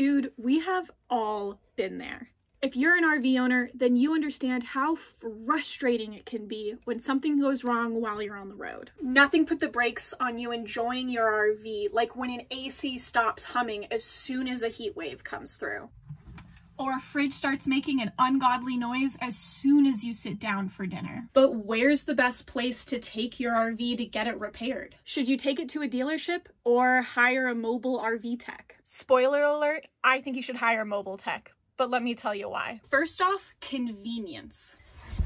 Dude, we have all been there. If you're an RV owner, then you understand how frustrating it can be when something goes wrong while you're on the road. Nothing put the brakes on you enjoying your RV like when an AC stops humming as soon as a heat wave comes through. Or a fridge starts making an ungodly noise as soon as you sit down for dinner. But where's the best place to take your RV to get it repaired? Should you take it to a dealership or hire a mobile RV tech? Spoiler alert, I think you should hire a mobile tech but let me tell you why. First off, convenience.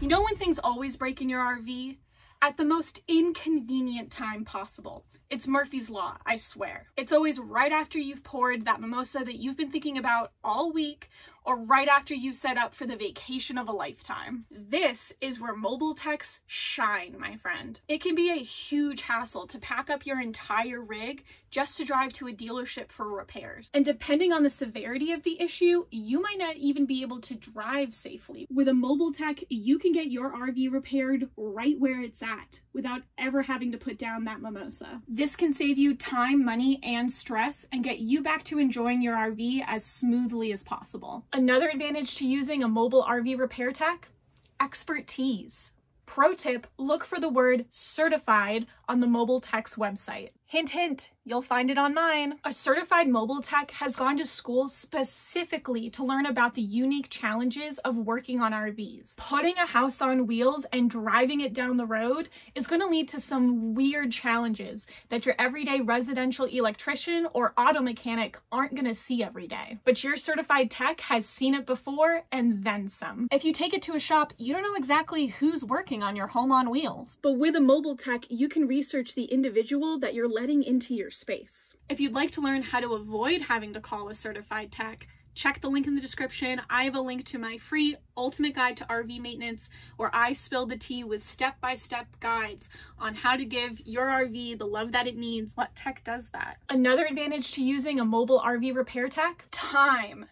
You know when things always break in your RV? At the most inconvenient time possible. It's Murphy's Law, I swear. It's always right after you've poured that mimosa that you've been thinking about all week or right after you set up for the vacation of a lifetime. This is where mobile techs shine, my friend. It can be a huge hassle to pack up your entire rig just to drive to a dealership for repairs. And depending on the severity of the issue, you might not even be able to drive safely. With a mobile tech, you can get your RV repaired right where it's at without ever having to put down that mimosa. This can save you time, money, and stress and get you back to enjoying your RV as smoothly as possible. Another advantage to using a mobile RV repair tech, expertise. Pro tip, look for the word certified on the mobile tech's website. Hint, hint, you'll find it on mine. A certified mobile tech has gone to school specifically to learn about the unique challenges of working on RVs. Putting a house on wheels and driving it down the road is going to lead to some weird challenges that your everyday residential electrician or auto mechanic aren't going to see every day. But your certified tech has seen it before and then some. If you take it to a shop, you don't know exactly who's working on your home on wheels. But with a mobile tech, you can research the individual that you're letting into your space. If you'd like to learn how to avoid having to call a certified tech, check the link in the description. I have a link to my free ultimate guide to RV maintenance where I spill the tea with step-by-step -step guides on how to give your RV the love that it needs. What tech does that? Another advantage to using a mobile RV repair tech? Time.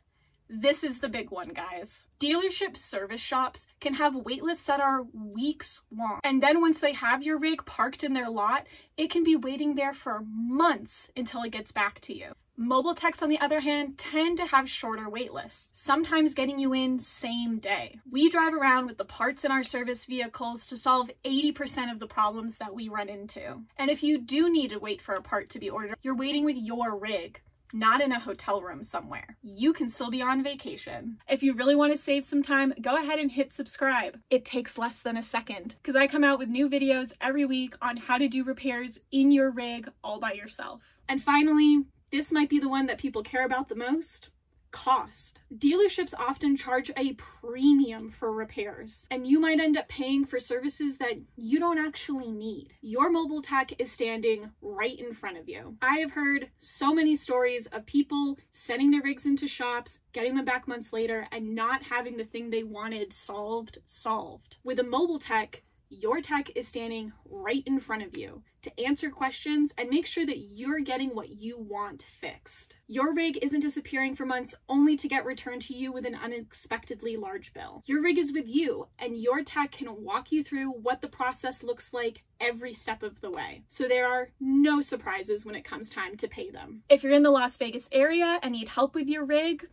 This is the big one, guys. Dealership service shops can have waitlists that are weeks long. And then once they have your rig parked in their lot, it can be waiting there for months until it gets back to you. Mobile techs, on the other hand, tend to have shorter waitlists, sometimes getting you in same day. We drive around with the parts in our service vehicles to solve 80% of the problems that we run into. And if you do need to wait for a part to be ordered, you're waiting with your rig not in a hotel room somewhere. You can still be on vacation. If you really want to save some time, go ahead and hit subscribe. It takes less than a second because I come out with new videos every week on how to do repairs in your rig all by yourself. And finally, this might be the one that people care about the most cost. Dealerships often charge a premium for repairs, and you might end up paying for services that you don't actually need. Your mobile tech is standing right in front of you. I have heard so many stories of people sending their rigs into shops, getting them back months later, and not having the thing they wanted solved solved. With a mobile tech, your tech is standing right in front of you to answer questions and make sure that you're getting what you want fixed. Your rig isn't disappearing for months only to get returned to you with an unexpectedly large bill. Your rig is with you and your tech can walk you through what the process looks like every step of the way. So there are no surprises when it comes time to pay them. If you're in the Las Vegas area and need help with your rig,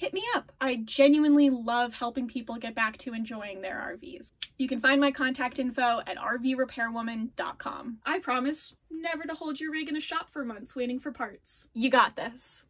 hit me up. I genuinely love helping people get back to enjoying their RVs. You can find my contact info at rvrepairwoman.com. I promise never to hold your rig in a shop for months waiting for parts. You got this.